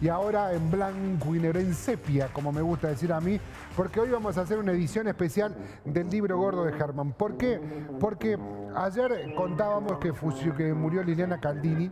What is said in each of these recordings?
y ahora en blanco y negro, en sepia, como me gusta decir a mí, porque hoy vamos a hacer una edición especial del libro gordo de Germán. ¿Por qué? Porque ayer contábamos que, que murió Liliana Caldini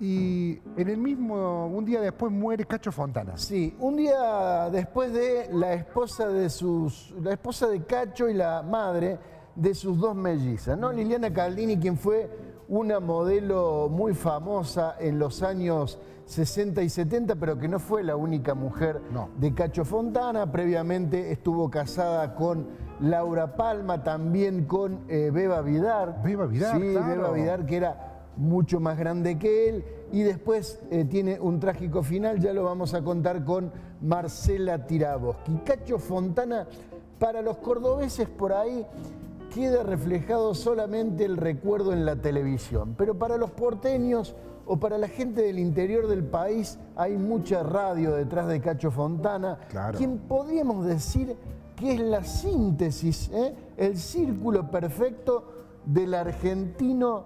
y en el mismo, un día después muere Cacho Fontana. Sí, un día después de la esposa de sus, la esposa de Cacho y la madre de sus dos mellizas, ¿no? Liliana Caldini, quien fue una modelo muy famosa en los años 60 y 70, pero que no fue la única mujer de Cacho Fontana. Previamente estuvo casada con Laura Palma, también con eh, Beba Vidar. Beba Vidar, Sí, Beba Vidar, que era mucho más grande que él. Y después eh, tiene un trágico final, ya lo vamos a contar con Marcela Tiraboski. Cacho Fontana, para los cordobeses por ahí, queda reflejado solamente el recuerdo en la televisión, pero para los porteños o para la gente del interior del país hay mucha radio detrás de Cacho Fontana, quien podríamos decir que es la síntesis, ¿eh? el círculo perfecto del argentino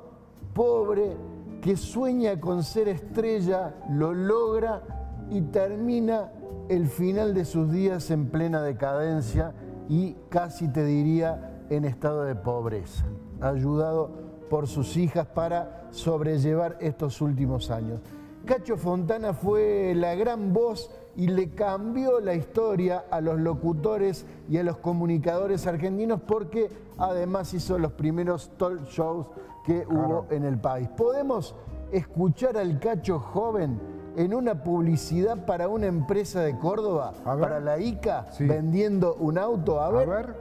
pobre que sueña con ser estrella, lo logra y termina el final de sus días en plena decadencia y casi te diría en estado de pobreza, ayudado por sus hijas para sobrellevar estos últimos años. Cacho Fontana fue la gran voz y le cambió la historia a los locutores y a los comunicadores argentinos porque además hizo los primeros talk shows que hubo en el país. Podemos escuchar al Cacho joven en una publicidad para una empresa de Córdoba, para la ICA, vendiendo un auto. A ver. A ver.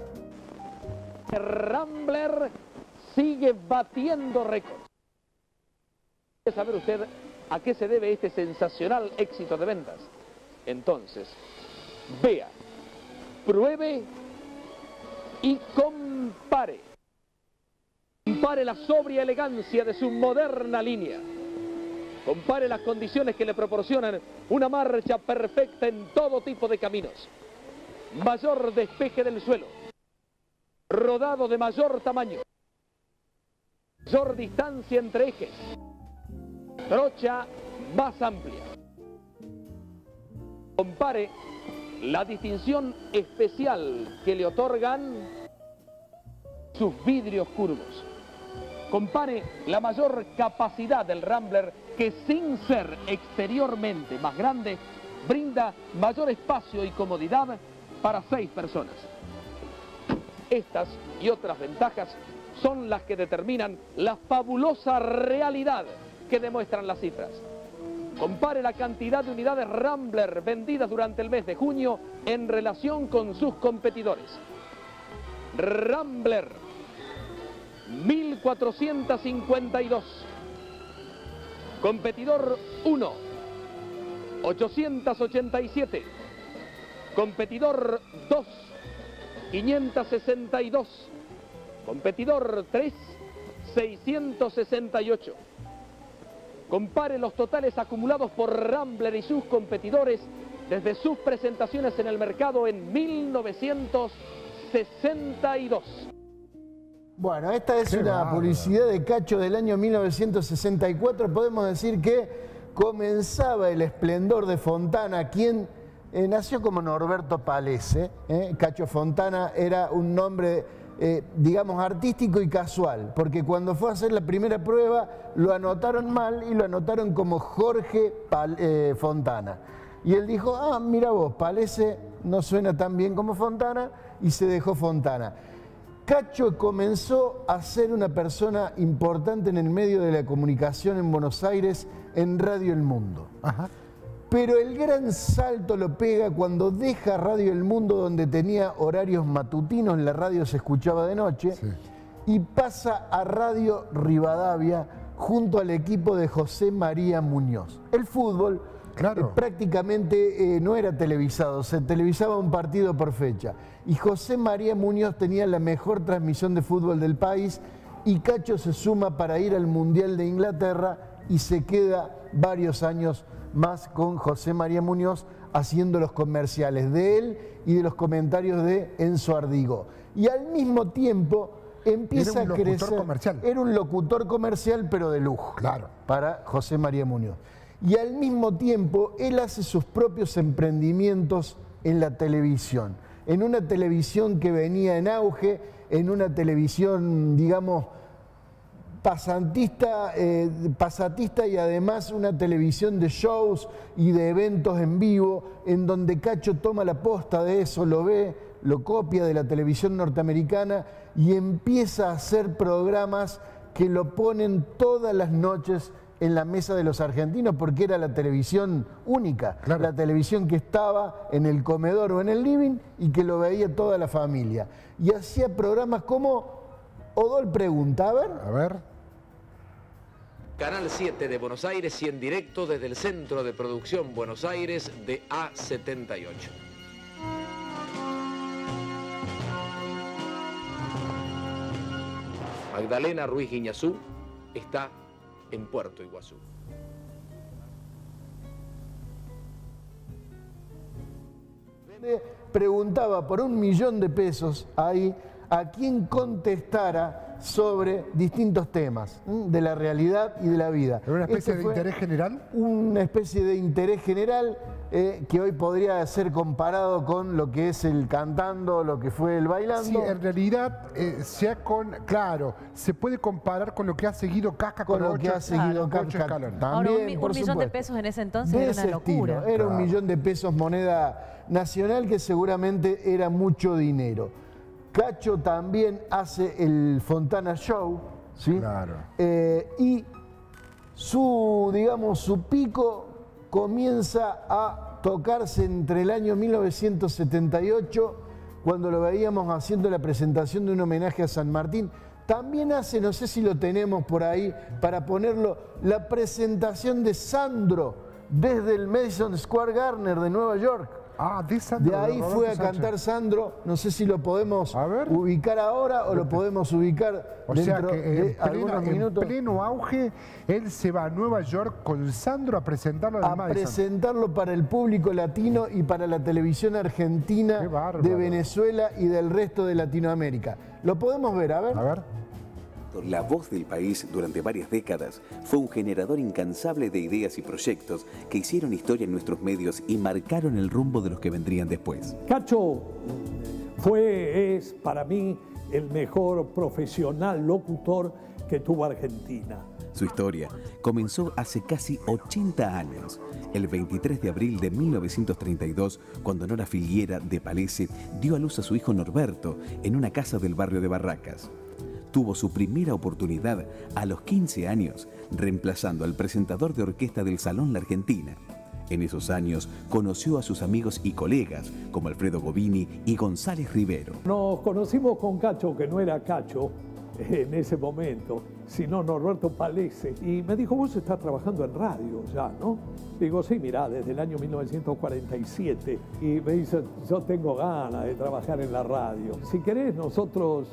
Rambler sigue batiendo récords. ¿Quiere saber usted a qué se debe este sensacional éxito de ventas? Entonces, vea, pruebe y compare. Compare la sobria elegancia de su moderna línea. Compare las condiciones que le proporcionan una marcha perfecta en todo tipo de caminos. Mayor despeje del suelo rodado de mayor tamaño, mayor distancia entre ejes, trocha más amplia. Compare la distinción especial que le otorgan sus vidrios curvos. Compare la mayor capacidad del Rambler que sin ser exteriormente más grande, brinda mayor espacio y comodidad para seis personas. Estas y otras ventajas son las que determinan la fabulosa realidad que demuestran las cifras. Compare la cantidad de unidades Rambler vendidas durante el mes de junio en relación con sus competidores. Rambler, 1452. Competidor 1, 887. Competidor 2, 562. Competidor 3, 668. Compare los totales acumulados por Rambler y sus competidores desde sus presentaciones en el mercado en 1962. Bueno, esta es una publicidad de Cacho del año 1964. Podemos decir que comenzaba el esplendor de Fontana, quien eh, nació como Norberto Palese. ¿eh? Cacho Fontana era un nombre, eh, digamos, artístico y casual, porque cuando fue a hacer la primera prueba lo anotaron mal y lo anotaron como Jorge Fontana. Y él dijo, ah, mira vos, Palese no suena tan bien como Fontana y se dejó Fontana. Cacho comenzó a ser una persona importante en el medio de la comunicación en Buenos Aires en Radio El Mundo. Ajá. Pero el gran salto lo pega cuando deja Radio El Mundo, donde tenía horarios matutinos, la radio se escuchaba de noche, y pasa a Radio Rivadavia junto al equipo de José María Muñoz. El fútbol eh, prácticamente eh, no era televisado, se televisaba un partido por fecha. Y José María Muñoz tenía la mejor transmisión de fútbol del país y Cacho se suma para ir al Mundial de Inglaterra y se queda varios años más con José María Muñoz haciendo los comerciales de él y de los comentarios de Enzo Ardigo. Y al mismo tiempo empieza a crecer. Comercial. Era un locutor comercial, pero de lujo. Claro. Para José María Muñoz. y al mismo tiempo él hace sus propios emprendimientos en la televisión, en una televisión que venía en auge, en una televisión, digamos, pasantista, eh, pasatista y además una televisión de shows y de eventos en vivo, en donde Cacho toma la posta de eso, lo ve, lo copia de la televisión norteamericana y empieza a hacer programas que lo ponen todas las noches en la mesa de los argentinos porque era la televisión única, la televisión que estaba en el comedor o en el living y que lo veía toda la familia. Y hacía programas como Odol Pregunta, a ver. A ver. Canal 7 de Buenos Aires y en directo desde el Centro de Producción Buenos Aires de A78. Magdalena Ruiz Guiñazú está en Puerto Iguazú. Preguntaba por un millón de pesos ahí a quien contestara sobre distintos temas de la realidad y de la vida. ¿Era una especie de interés general? Una especie de interés general eh, que hoy podría ser comparado con lo que es el cantando, lo que fue el bailando. Sí, en realidad, eh, sea con, claro, se puede comparar con lo que ha seguido Casca con, lo que ha seguido Casca. También, Ahora, un, millón de pesos en ese entonces era una locura. Era un millón de pesos moneda nacional que seguramente era mucho dinero. Cacho también hace el Fontana Show, ¿sí? Claro. Eh, y su, digamos, su pico comienza a tocarse entre el año 1978, cuando lo veíamos haciendo la presentación de un homenaje a San Martín. También hace, no sé si lo tenemos por ahí, para ponerlo, la presentación de Sandro desde el Madison Square Garden de Nueva York. Ah, de ahí fue a cantar Sandro, no sé si lo podemos ubicar ahora o lo podemos ubicar o dentro sea que de algunos minutos. En pleno auge, él se va a Nueva York con Sandro a presentarlo a presentarlo para el público latino y para la televisión argentina de Venezuela y del resto de Latinoamérica. Lo podemos ver, a ver. A ver. La voz del país durante varias décadas fue un generador incansable de ideas y proyectos que hicieron historia en nuestros medios y marcaron el rumbo de los que vendrían después. Cacho fue, es para mí el mejor profesional locutor que tuvo Argentina. Su historia comenzó hace casi 80 años, el 23 de abril de 1932, cuando Nora Filiera de Palese dio a luz a su hijo Norberto en una casa del barrio de Barracas tuvo su primera oportunidad a los 15 años, reemplazando al presentador de orquesta del Salón La Argentina. En esos años conoció a sus amigos y colegas como Alfredo Govini y González Rivero. Nos conocimos con Cacho, que no era Cacho en ese momento, sino Norberto Palese. Y me dijo, vos estás trabajando en radio ya, ¿no? Digo, sí, mira, desde el año 1947. Y me dice, yo tengo ganas de trabajar en la radio. Si querés, nosotros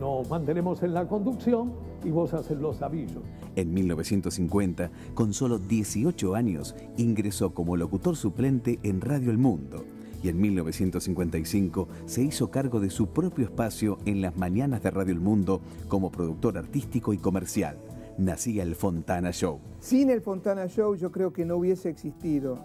nos mantenemos en la conducción y vos haces los avisos. En 1950, con solo 18 años, ingresó como locutor suplente en Radio El Mundo y en 1955 se hizo cargo de su propio espacio en las mañanas de Radio El Mundo como productor artístico y comercial. Nacía el Fontana Show. Sin el Fontana Show yo creo que no hubiese existido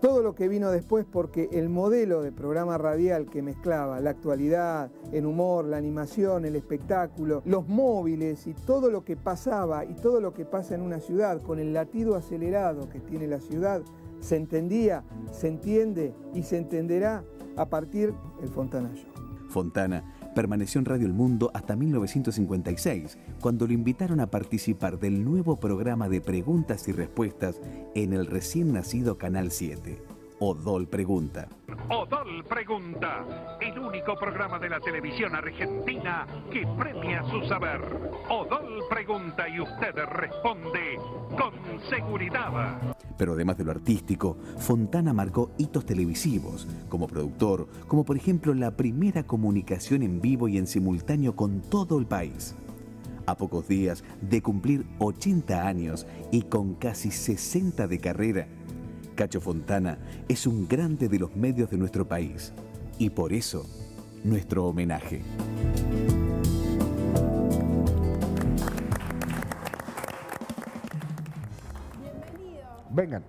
todo lo que vino después porque el modelo de programa radial que mezclaba la actualidad, el humor, la animación, el espectáculo, los móviles y todo lo que pasaba y todo lo que pasa en una ciudad con el latido acelerado que tiene la ciudad, se entendía, se entiende y se entenderá a partir del Fontana. Fontana permaneció en Radio El Mundo hasta 1956, cuando lo invitaron a participar del nuevo programa de preguntas y respuestas en el recién nacido Canal 7. Odol Pregunta. Odol Pregunta, el único programa de la televisión argentina que premia su saber. Odol Pregunta y usted responde con seguridad. Pero además de lo artístico, Fontana marcó hitos televisivos, como productor, como por ejemplo la primera comunicación en vivo y en simultáneo con todo el país. A pocos días de cumplir 80 años y con casi 60 de carrera, Cacho Fontana es un grande de los medios de nuestro país y por eso nuestro homenaje. Vengan.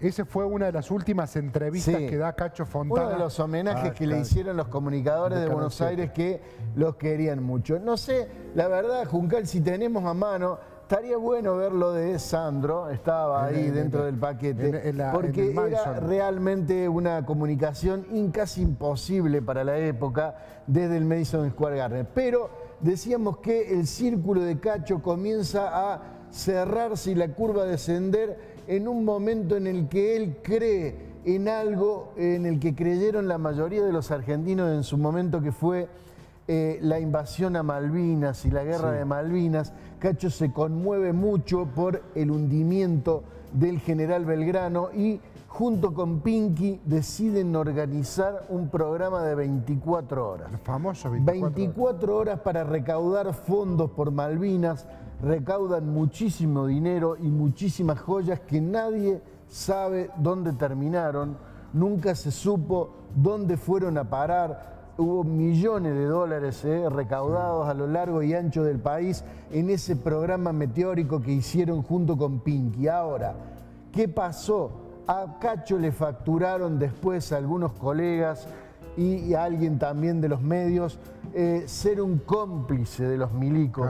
Esa fue una de las últimas entrevistas que da Cacho Fontana. Uno de los homenajes que le hicieron los comunicadores de, Buenos Aires que los querían mucho. No sé, la verdad, Juncal, si tenemos a mano, estaría bueno ver lo de Sandro, estaba ahí dentro del paquete, porque era realmente una comunicación casi imposible para la época desde el Madison Square Garden. Pero decíamos que el círculo de Cacho comienza a cerrarse y la curva descender en un momento en el que él cree en algo en el que creyeron la mayoría de los argentinos en su momento que fue eh, la invasión a Malvinas y la guerra de Malvinas. Cacho se conmueve mucho por el hundimiento del general Belgrano y junto con Pinky deciden organizar un programa de 24 horas. El famoso 24, 24 horas para recaudar fondos por Malvinas recaudan muchísimo dinero y muchísimas joyas que nadie sabe dónde terminaron, nunca se supo dónde fueron a parar. Hubo millones de dólares eh, recaudados a lo largo y ancho del país en ese programa meteórico que hicieron junto con Pinky. Ahora, ¿qué pasó? A Cacho le facturaron después a algunos colegas y, a alguien también de los medios eh, ser un cómplice de los milicos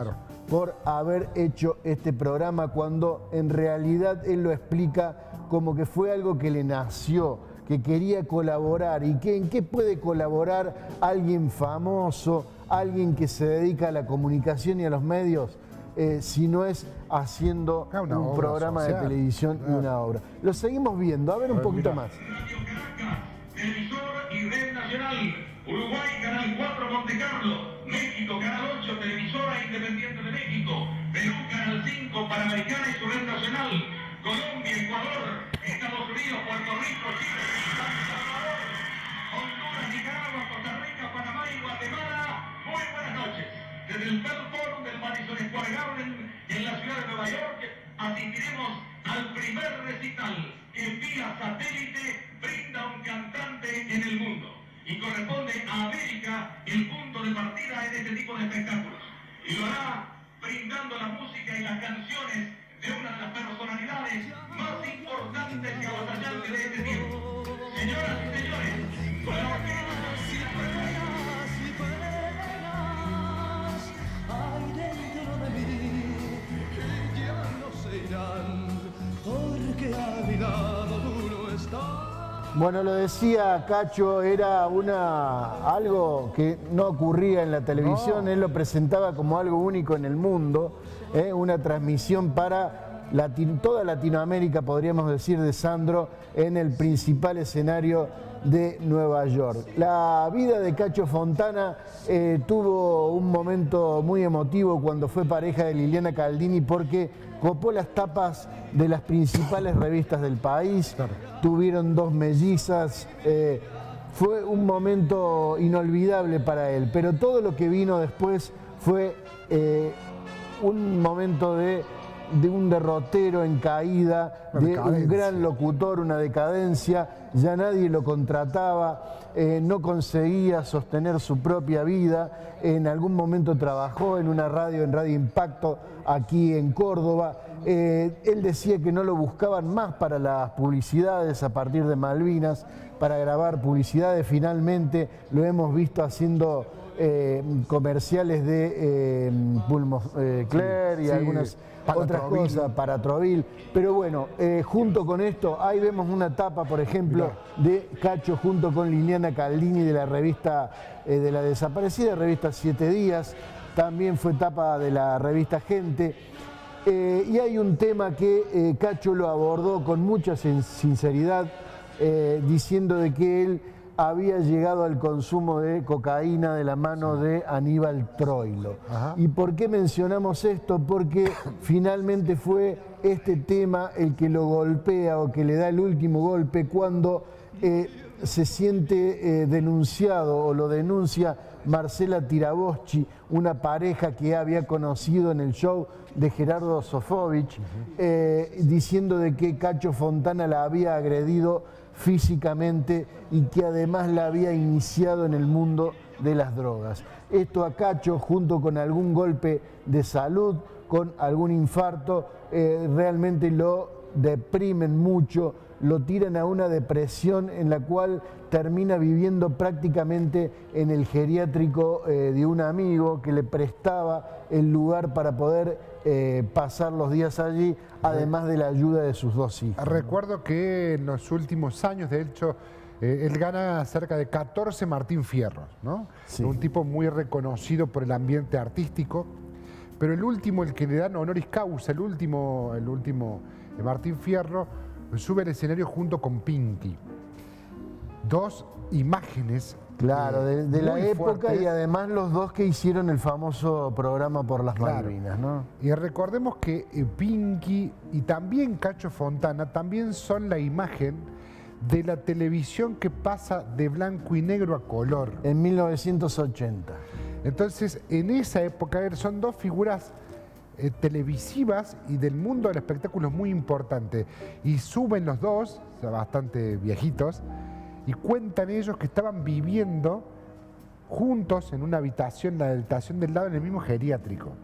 por haber hecho este programa cuando en realidad él lo explica como que fue algo que le nació, que quería colaborar y que en qué puede colaborar alguien famoso, alguien que se dedica a la comunicación y a los medios. Eh, si no es haciendo un programa de televisión y una obra. Lo seguimos viendo, a ver un poquito más. 5, Panamericana y su red nacional. Colombia, Ecuador, Estados Unidos, Puerto Rico, Chile, San Salvador, Honduras, Nicaragua, Costa Rica, Panamá y Guatemala. Muy buenas noches. Desde el Bell Forum del Madison Square Garden en la ciudad de Nueva York asistiremos al primer recital que vía satélite brinda un cantante en el mundo y corresponde a América el punto de partida en este tipo de espectáculos. Y lo hará brindando la música y las canciones de una de las personalidades más importantes y avasallantes de este tiempo. Señoras y señores, con la Bueno, lo decía Cacho, era una, algo que no ocurría en la televisión, él lo presentaba como algo único en el mundo, ¿eh? una transmisión para toda Latinoamérica, podríamos decir, de Sandro, en el principal escenario de Nueva York. La vida de Cacho Fontana eh, tuvo un momento muy emotivo cuando fue pareja de Liliana Caldini porque copó las tapas de las principales revistas del país, tuvieron dos mellizas, eh, fue un momento inolvidable para él, pero todo lo que vino después fue eh, un momento de de un derrotero en caída, de un gran locutor, una decadencia, ya nadie lo contrataba, eh, no conseguía sostener su propia vida, en algún momento trabajó en una radio, en Radio Impacto, aquí en Córdoba, eh, él decía que no lo buscaban más para las publicidades a partir de Malvinas, para grabar publicidades, finalmente lo hemos visto haciendo eh, comerciales de eh, Pulmo y algunas otras cosas para Trovil. Pero bueno, eh, junto con esto, ahí vemos una tapa, por ejemplo, de Cacho junto con Liliana Caldini de la revista de la desaparecida revista Siete Días. También fue tapa de la revista Gente. y hay un tema que Cacho lo abordó con mucha sinceridad, diciendo de que él había llegado al consumo de cocaína de la mano de Aníbal Troilo. ¿Y por qué mencionamos esto? Porque finalmente fue este tema el que lo golpea o que le da el último golpe cuando eh, se siente eh, denunciado o lo denuncia Marcela Tiraboschi, una pareja que había conocido en el show de Gerardo Sofovich, eh, diciendo de que Cacho Fontana la había agredido físicamente y que además la había iniciado en el mundo de las drogas. Esto a Cacho, junto con algún golpe de salud, con algún infarto, eh, realmente lo deprimen mucho, lo tiran a una depresión en la cual termina viviendo prácticamente en el geriátrico eh, de un amigo que le prestaba el lugar para poder eh, pasar los días allí, además de la ayuda de sus dos hijos. Recuerdo que en los últimos años, de hecho, eh, él gana cerca de 14 Martín Fierros, ¿no? Un tipo muy reconocido por el ambiente artístico, pero el último, el que le dan honoris causa, el último, el último Martín Fierro, sube al escenario junto con Pinky. Dos imágenes. Claro, de, la época y además los dos que hicieron el famoso programa por las Malvinas, ¿no? Y recordemos que eh, Pinky y también Cacho Fontana también son la imagen de la televisión que pasa de blanco y negro a color. En 1980. Entonces, en esa época son dos figuras eh, televisivas y del mundo del espectáculo muy importante. Y suben los dos, bastante viejitos, y cuentan ellos que estaban viviendo juntos en una habitación, la habitación del lado, en el mismo geriátrico.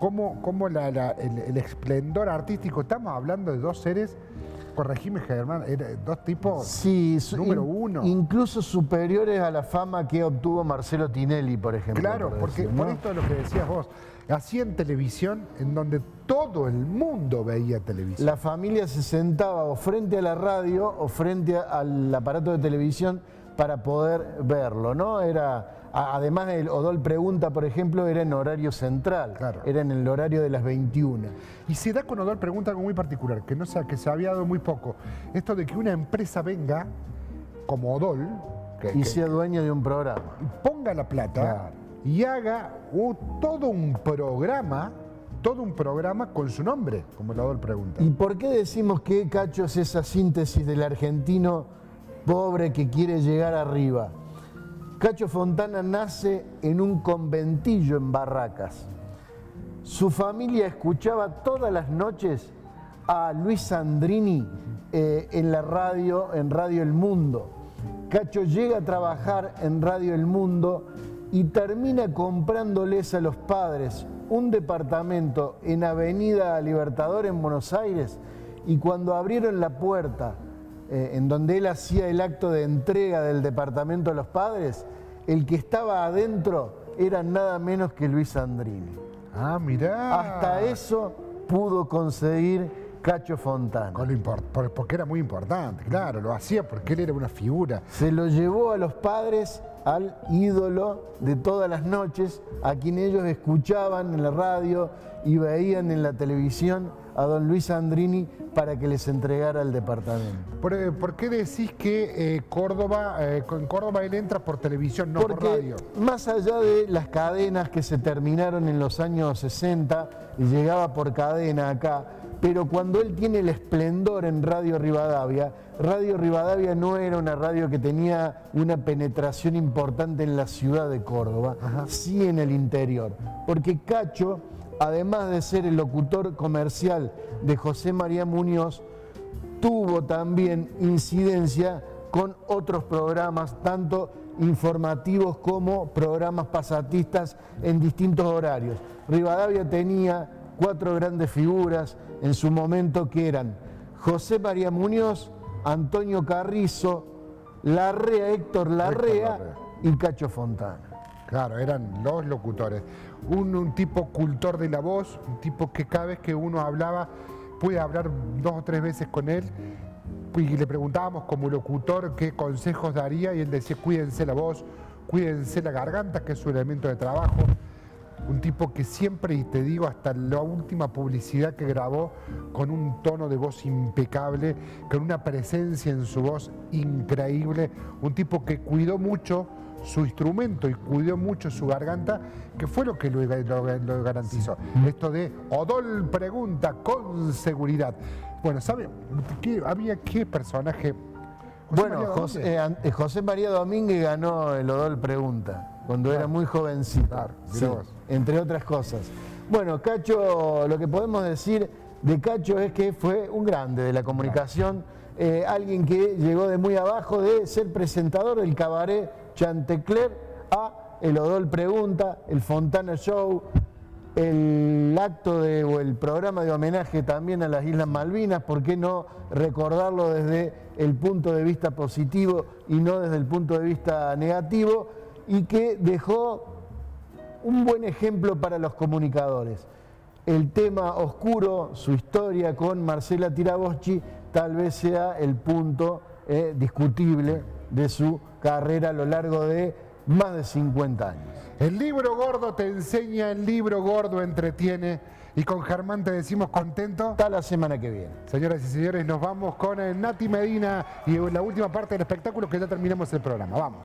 Como el, el, esplendor artístico, estamos hablando de dos seres, corregime Germán, dos tipos sí, número uno. Incluso superiores a la fama que obtuvo Marcelo Tinelli, por ejemplo. Claro, porque por esto es lo que decías vos, hacían televisión en donde todo el mundo veía televisión. La familia se sentaba o frente a la radio o frente al aparato de televisión para poder verlo, ¿no? Era, además el Odol Pregunta, por ejemplo, era en horario central, era en el horario de las 21. Y se da con Odol Pregunta algo muy particular, que no sé, que se había dado muy poco. Esto de que una empresa venga, como Odol, y sea dueño de un programa. Y ponga la plata y haga todo un programa, todo un programa con su nombre, como el pregunta. ¿Y por qué decimos que Cacho es esa síntesis del argentino pobre que quiere llegar arriba? Cacho Fontana nace en un conventillo en Barracas. Su familia escuchaba todas las noches a Luis Sandrini eh, en la radio, en Radio El Mundo. Cacho llega a trabajar en Radio El Mundo y termina comprándoles a los padres un departamento en Avenida Libertador en Buenos Aires y cuando abrieron la puerta eh, en donde él hacía el acto de entrega del departamento a los padres, el que estaba adentro era nada menos que Luis Andrini. Ah, mirá. Hasta eso pudo conseguir Cacho Fontana. porque era muy importante, claro, lo hacía porque él era una figura. Se lo llevó a los padres al ídolo de todas las noches, a quien ellos escuchaban en la radio y veían en la televisión a don Luis Andrini para que les entregara el departamento. ¿Por, eh, qué decís que eh, Córdoba, eh, en Córdoba él entra por televisión, no por radio? Más allá de las cadenas que se terminaron en los años 60 y llegaba por cadena acá, pero cuando él tiene el esplendor en Radio Rivadavia, Radio Rivadavia no era una radio que tenía una penetración importante en la ciudad de Córdoba, sí en el interior, porque Cacho, además de ser el locutor comercial de José María Muñoz, tuvo también incidencia con otros programas, tanto informativos como programas pasatistas en distintos horarios. Rivadavia tenía cuatro grandes figuras en su momento que eran José María Muñoz, Antonio Carrizo, Larrea, Héctor Larrea, y Cacho Fontana. Claro, eran los locutores. Un, un, tipo cultor de la voz, un tipo que cada vez que uno hablaba, puede hablar dos o tres veces con él. Y le preguntábamos como locutor qué consejos daría y él decía, cuídense la voz, cuídense la garganta, que es su elemento de trabajo un tipo que siempre, y te digo, hasta la última publicidad que grabó, con un tono de voz impecable, con una presencia en su voz increíble, un tipo que cuidó mucho su instrumento y cuidó mucho su garganta, que fue lo que lo, garantizó. Esto de Odol pregunta con seguridad. Bueno, ¿sabe? ¿Qué, ¿Había qué personaje? bueno, José, eh, José María Domínguez ganó el Odol Pregunta cuando era muy jovencito. entre otras cosas. Bueno, Cacho, lo que podemos decir de Cacho es que fue un grande de la comunicación, eh, alguien que llegó de muy abajo de ser presentador del cabaret Chantecler a el Odol Pregunta, el Fontana Show, el acto de, o el programa de homenaje también a las Islas Malvinas, ¿por qué no recordarlo desde el punto de vista positivo y no desde el punto de vista negativo? Y que dejó un buen ejemplo para los comunicadores. El tema oscuro, su historia con Marcela Tiraboschi, tal vez sea el punto eh, discutible de su carrera a lo largo de más de 50 años. El libro gordo te enseña, el libro gordo entretiene. Y con Germán te decimos contento. Hasta la semana que viene. Señoras y señores, nos vamos con Nati Medina y la última parte del espectáculo que ya terminamos el programa. Vamos.